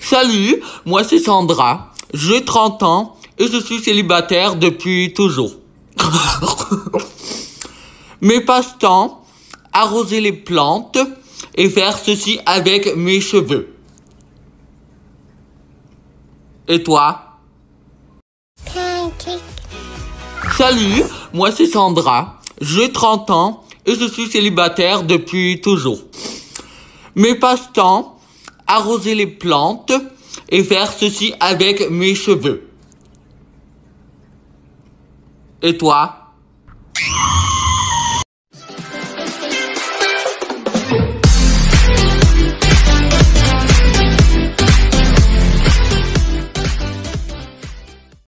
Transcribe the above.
Salut, moi c'est Sandra, j'ai 30 ans et je suis célibataire depuis toujours. Mes passe-temps, arroser les plantes et faire ceci avec mes cheveux. Et toi? Salut, moi c'est Sandra, j'ai 30 ans et je suis célibataire depuis toujours. Mes passe-temps, arroser les plantes et faire ceci avec mes cheveux. Et toi?